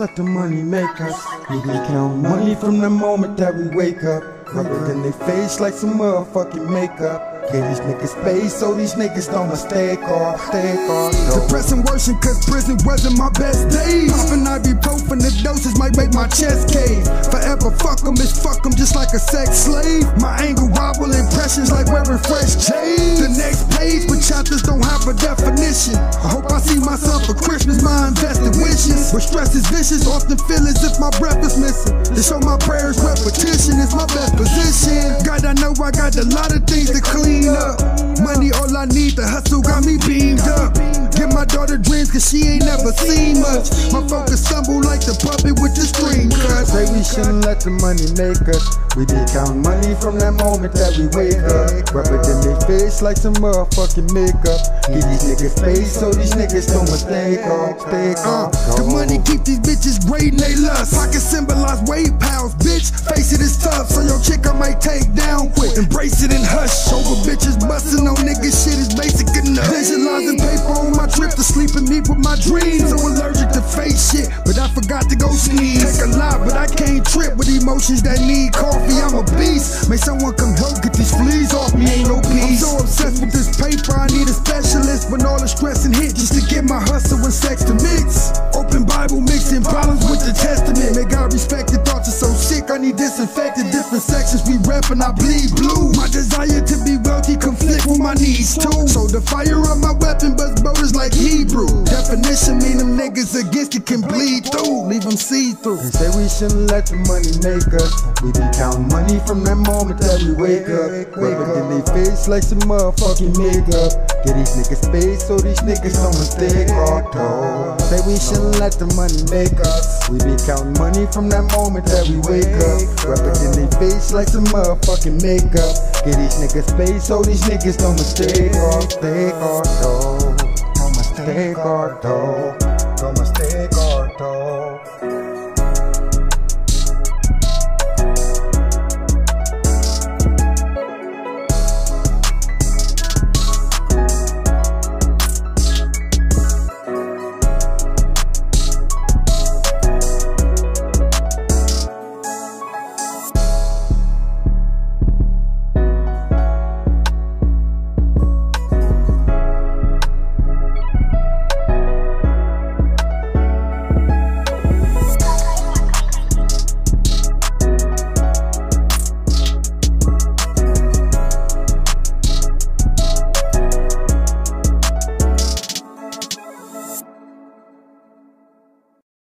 let the money make us. We be count money from the moment that we wake up. Rub it in their face like some motherfucking makeup. Gave these niggas space, so these niggas don't mistake or mistake or no. Depressing worsen cause prison wasn't my best days. Popping ibuprofen, the doses might make my chest cave. Forever fuck 'em is fuck 'em just like a sex slave. My anger wobble impressions like wearing fresh J's. The next page, but chapters don't have a definition. I hope I see myself for Christmas, my invested wishes. But stress is vicious, often feel as if my breath is missing. To show my prayers, repetition is my best position. God, I know I got a lot of things to clean up. Money, all I need, the hustle got me beamed up. Give my daughter dreams, cause she ain't never seen much. My focus the puppet with the string cut. Say we shouldn't let the money make us. We be counting money from that moment that we wake up. Rub it in their face like some motherfucking makeup. Give these niggas space so these niggas don't mistake or mistake Uh, the money keep these bitches braiding they lust. Pockets symbolize weight pounds, bitch. Face it is tough, so your chick I might take down quick. Embrace it and hush. Over bitches busting on niggas, shit is basic enough. Visualizing paper trip to sleep and meet with my dreams. So allergic to face shit, but I forgot to go sneeze. Take a lot, but I can't trip with emotions that need coffee. I'm a beast. May someone come help get these fleas off me, ain't no peace. I'm so obsessed with this paper, I need a specialist. When all the stress and hit just to get my hustle and sex to mix. Open Bible mixing problems with the testament. May God respect your thoughts are so sick. I need disinfected different sections. We rap and I bleed blue. My desire to be wealthy conflict with my needs too. So the fire of my weapon bust niggas against it can bleed through. Leave them see through. They say we shouldn't let the money make us. We be counting money from that moment that we wake up. Rub it in their face like some motherfucking makeup. Get these niggas space so these niggas don't mistake or toe. Say we shouldn't let the money make us. We be counting money from that moment that we wake up. Rub it in their face like some motherfucking makeup. Get these niggas space so these niggas don't mistake or mistake. Don't mistake no más te corto.